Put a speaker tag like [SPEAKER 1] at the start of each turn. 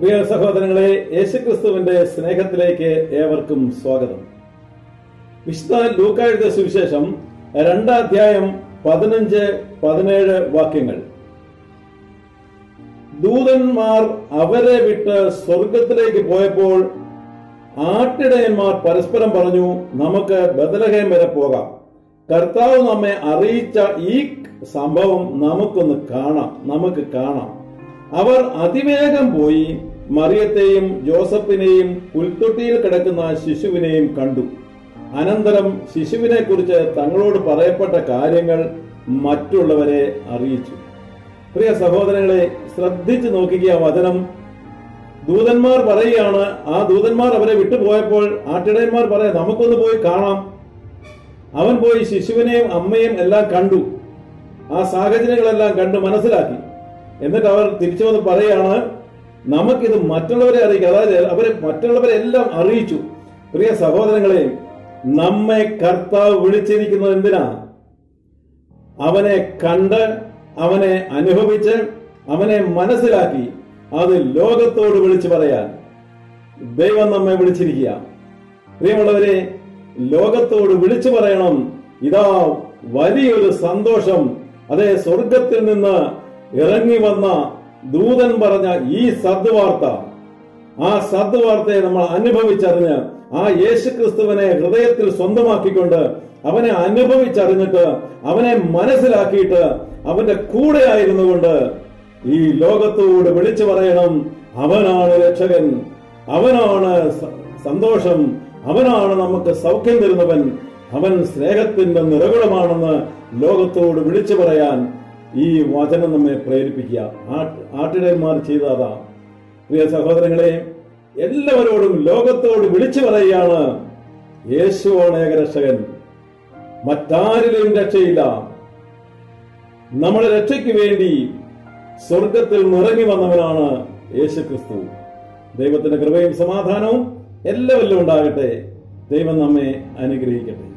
[SPEAKER 1] പ്രിയ സഹോദരങ്ങളെ യേശുക്രിസ്തുവിന്റെ സ്നേഹത്തിലേക്ക് ഏവർക്കും സ്വാഗതം. വിശുദ്ധ ലൂക്കായുടെ സുവിശേഷം രണ്ടാധ്യായം പതിനഞ്ച് പതിനേഴ് വാക്യങ്ങൾ. ദൂതന്മാർ അവരെ വിട്ട് സ്വർഗത്തിലേക്ക് പോയപ്പോൾ ആട്ടിടയന്മാർ പരസ്പരം പറഞ്ഞു നമുക്ക് ബദലഹേം വരെ പോകാം. കർത്താവ് നമ്മെ അറിയിച്ച ഈ സംഭവം നമുക്കൊന്ന് കാണാം നമുക്ക് കാണാം. അവർ അതിവേഗം പോയി മറിയത്തെയും ജോസഫിനെയും പുൽത്തൊട്ടിയിൽ കിടക്കുന്ന ശിശുവിനെയും കണ്ടു. അനന്തരം ശിശുവിനെ കുറിച്ച് തങ്ങളോട് പറയപ്പെട്ട കാര്യങ്ങൾ മറ്റുള്ളവരെ അറിയിച്ചു. പ്രിയ സഹോദരങ്ങളെ ശ്രദ്ധിച്ചു നോക്കിക്കുക വചനം. ദൂതന്മാർ പറയുകയാണ് ആ ദൂതന്മാർ അവരെ വിട്ടുപോയപ്പോൾ ആട്ടിടയന്മാർ പറയാം നമുക്കൊന്ന് പോയി കാണാം. അവൻ പോയി ശിശുവിനെയും അമ്മയും എല്ലാം കണ്ടു. ആ സാഹചര്യങ്ങളെല്ലാം കണ്ടു മനസ്സിലാക്കി. എന്നിട്ട് അവർ തിരിച്ചു വന്ന് പറയാണ് നമുക്കിത് മറ്റുള്ളവരെ അറിയിക്കുക. അതായത് അവരെ മറ്റുള്ളവരെ എല്ലാം അറിയിച്ചു. പ്രിയ സഹോദരങ്ങളെ നമ്മെ കർത്താവ് വിളിച്ചിരിക്കുന്നത് എന്തിനാ? അവനെ കണ്ട് അവനെ അനുഭവിച്ച് അവനെ മനസ്സിലാക്കി അത് ലോകത്തോട് വിളിച്ചു പറയാൻ. ദൈവം നമ്മെ വിളിച്ചിരിക്കുക. പ്രിയമുള്ളവരെ ലോകത്തോട് വിളിച്ചു പറയണം. ഇതാ വലിയൊരു സന്തോഷം. അതേ സ്വർഗത്തിൽ നിന്ന് ഇറങ്ങി വന്ന ദൂതൻ പറഞ്ഞ ഈ സദ്വാർത്ത ആ സദ്വാർത്തയെ നമ്മൾ അനുഭവിച്ചറിഞ്ഞ് ആ യേശുക്രിസ്തുവിനെ ഹൃദയത്തിൽ സ്വന്തമാക്കിക്കൊണ്ട് അവനെ അനുഭവിച്ചറിഞ്ഞിട്ട് അവനെ മനസ്സിലാക്കിയിട്ട് അവന്റെ കൂടെ ആയിരുന്നുകൊണ്ട് ഈ ലോകത്തോട് വിളിച്ചു പറയണം. അവനാണ് രക്ഷകൻ. അവനാണ് സന്തോഷം. അവനാണ് നമുക്ക് സൗഖ്യം തരുന്നവൻ. അവൻ സ്നേഹത്തിന്റെ നിറകുളമാണെന്ന് ലോകത്തോട് വിളിച്ചു പറയാൻ ഈ വചനം നമ്മെ പ്രേരിപ്പിക്കുക. ആട്ട്- ആട്ടിടയന്മാർ ചെയ്തതാ. പ്രിയ സഹോദരങ്ങളെ എല്ലാവരോടും ലോകത്തോട് വിളിച്ചു പറയുകയാണ് യേശുവാണ് ഏകരക്ഷകൻ. മറ്റാരിലും രക്ഷയില്ല. നമ്മുടെ രക്ഷയ്ക്ക് വേണ്ടി സ്വർഗത്തിൽ നിറങ്ങി വന്നവനാണ് യേശു ക്രിസ്തു ദൈവത്തിന്റെ കൃപയും സമാധാനവും എല്ലാവരിലും ഉണ്ടാകട്ടെ. ദൈവം നമ്മെ അനുഗ്രഹിക്കട്ടെ.